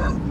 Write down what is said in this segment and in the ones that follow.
Guardian.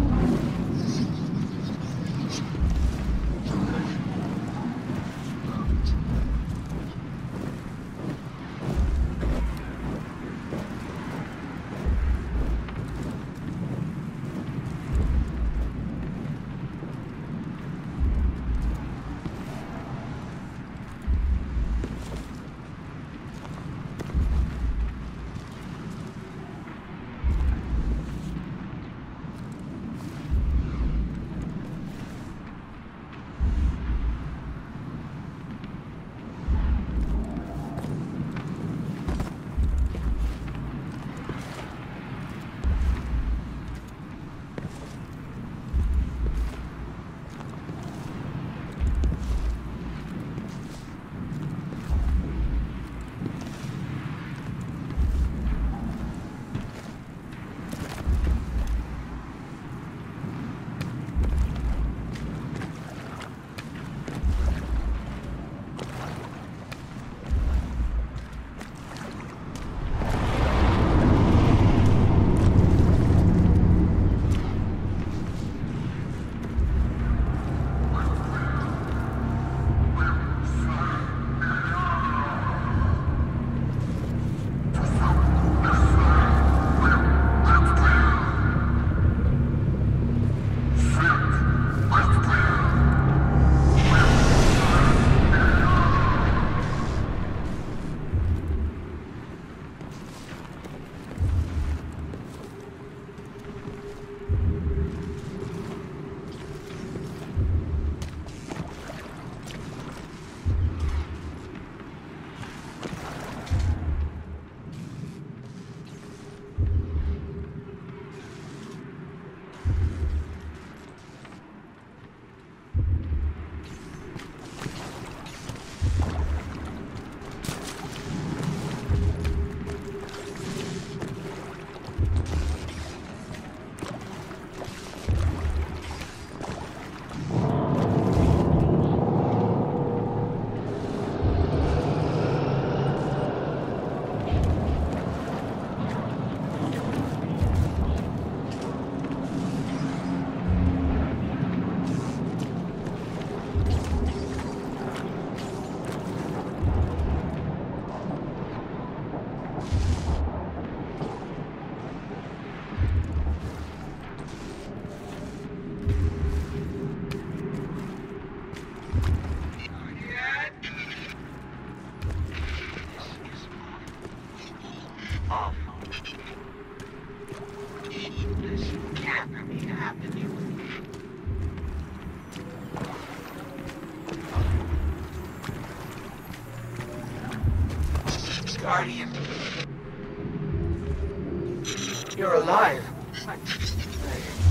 You're alive. I, I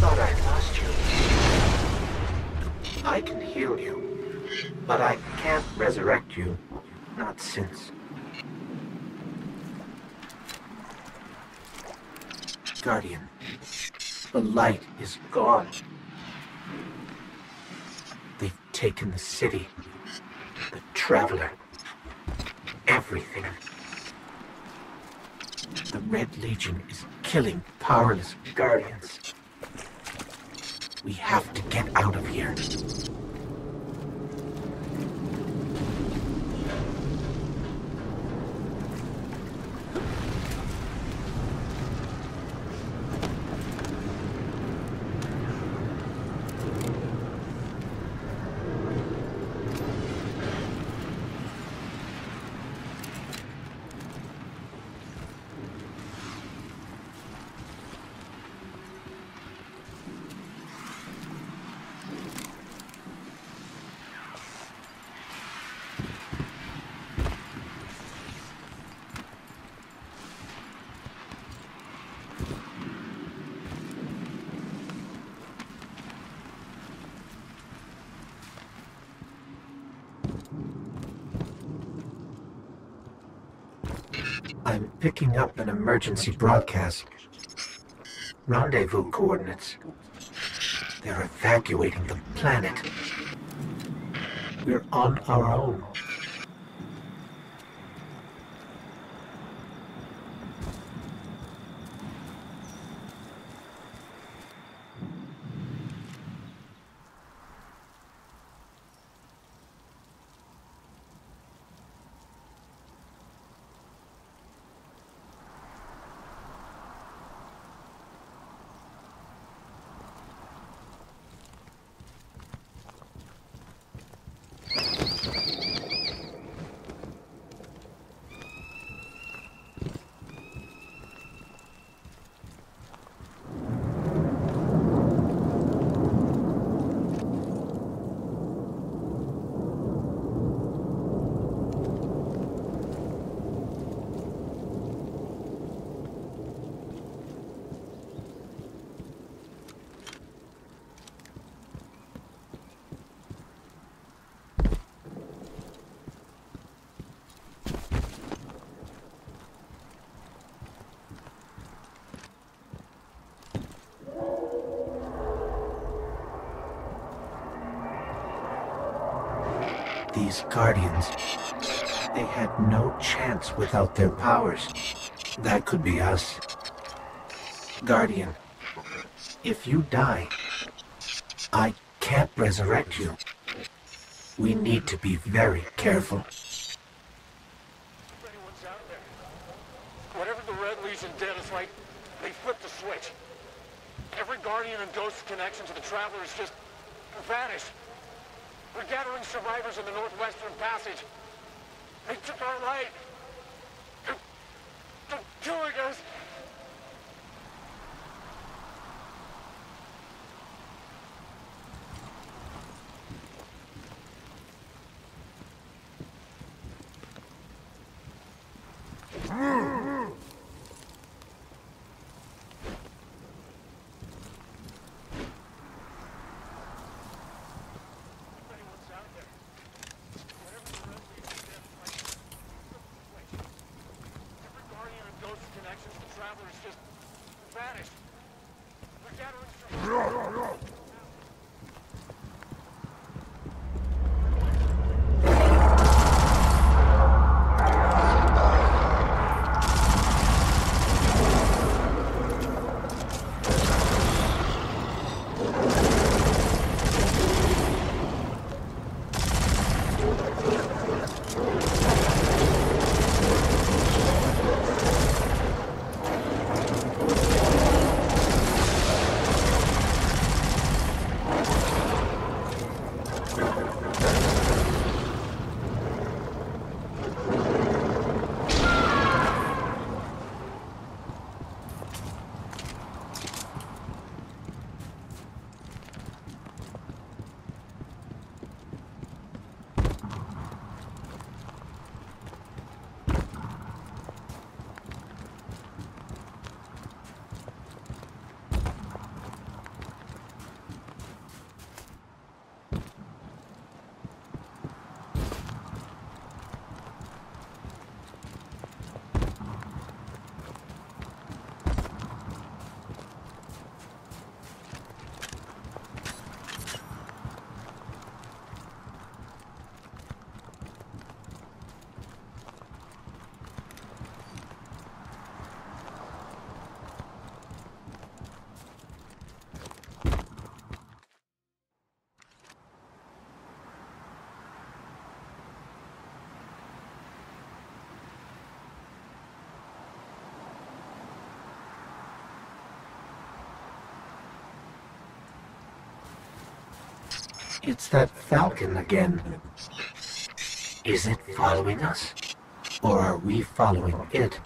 thought I'd lost you. I can heal you, but I can't resurrect you. Not since. Guardian, the light is gone. They've taken the city, the Traveler, everything. The Red Legion is killing powerless Guardians. We have to get out of here. Picking up an emergency broadcast. Rendezvous coordinates. They're evacuating the planet. We're on our own. These Guardians. They had no chance without their powers. That could be us. Guardian, if you die, I can't resurrect you. We need to be very careful. Whatever the Red Legion did, it's like they flipped a switch. Every Guardian and Ghost connection to the Travelers just vanished. We're gathering survivors in the Northwestern Passage. They took our light. They're, killing us. It's that falcon again. Is it following us? Or are we following it?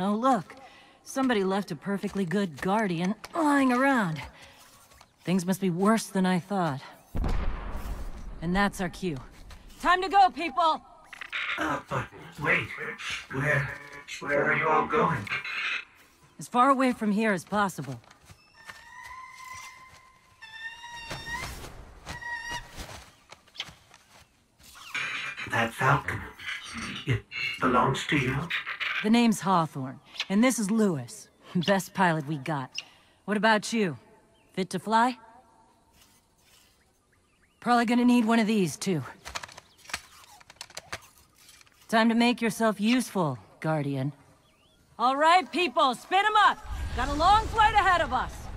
Oh, look. Somebody left a perfectly good Guardian lying around. Things must be worse than I thought. And that's our cue. Time to go, people! Uh, but wait. Where... where are you all going? As far away from here as possible. That falcon. It belongs to you? The name's Hawthorne, and this is Lewis. Best pilot we got. What about you? Fit to fly? Probably gonna need one of these, too. Time to make yourself useful, Guardian. All right, people, spin them up! Got a long flight ahead of us!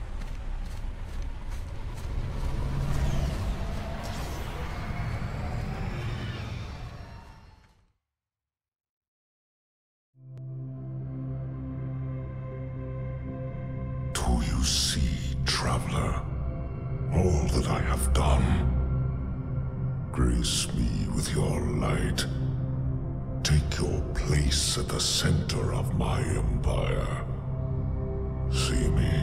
Take your place at the center of my empire. See me,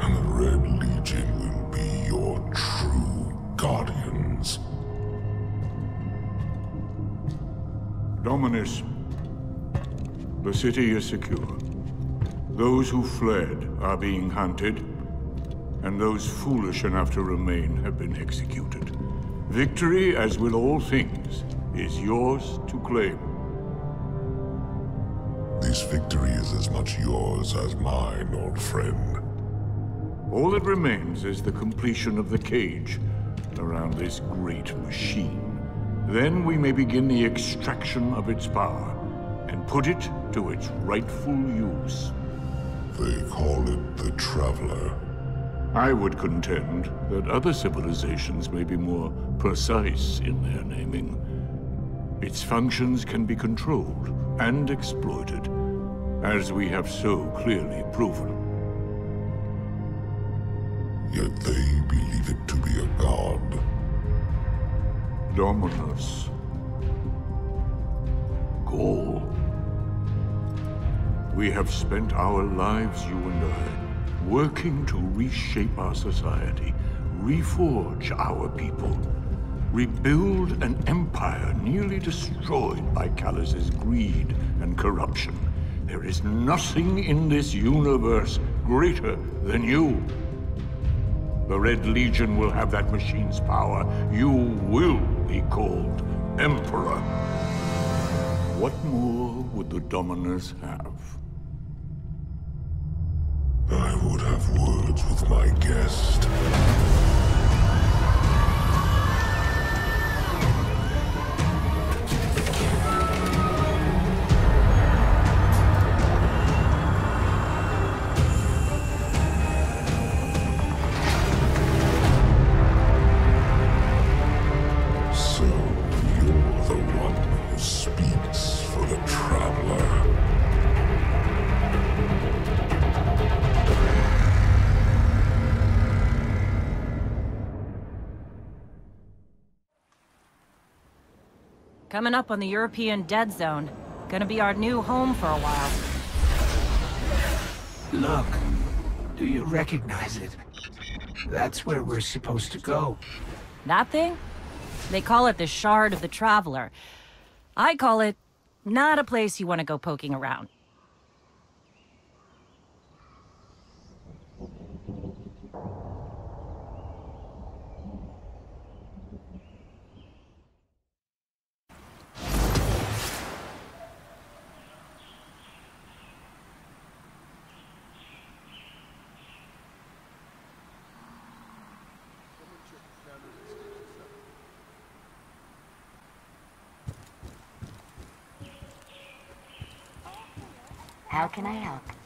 and the Red Legion will be your true guardians. Dominus, the city is secure. Those who fled are being hunted, and those foolish enough to remain have been executed. Victory, as with all things, is yours to claim. This victory is as much yours as mine, old friend. All that remains is the completion of the cage around this great machine. Then we may begin the extraction of its power and put it to its rightful use. They call it the Traveler. I would contend that other civilizations may be more precise in their naming. Its functions can be controlled and exploited, as we have so clearly proven. Yet they believe it to be a god. Dominus. Ghaul. We have spent our lives, you and I, working to reshape our society, reforge our people, rebuild an empire nearly destroyed by Calus's greed and corruption. There is nothing in this universe greater than you. The Red Legion will have that machine's power. You will be called Emperor. What more would the Dominus have? I would have words with my guest. Coming up on the European Dead Zone. Gonna be our new home for a while. Look. Do you recognize it? That's where we're supposed to go. That thing? They call it the Shard of the Traveler. I call it not a place you want to go poking around. How can I help?